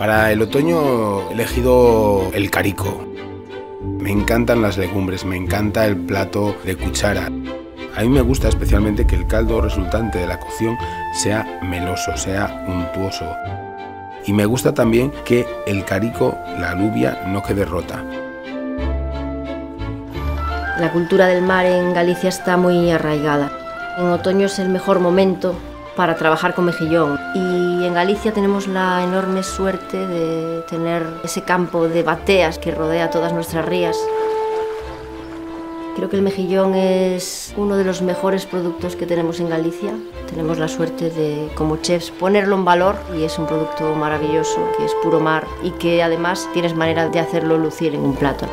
Para el otoño he elegido el carico. Me encantan las legumbres, me encanta el plato de cuchara. A mí me gusta especialmente que el caldo resultante de la cocción sea meloso, sea untuoso. Y me gusta también que el carico, la alubia, no quede rota. La cultura del mar en Galicia está muy arraigada. En otoño es el mejor momento para trabajar con mejillón. Y en Galicia tenemos la enorme suerte de tener ese campo de bateas que rodea todas nuestras rías. Creo que el mejillón es uno de los mejores productos que tenemos en Galicia. Tenemos la suerte de, como chefs, ponerlo en valor y es un producto maravilloso, que es puro mar y que además tienes manera de hacerlo lucir en un plato.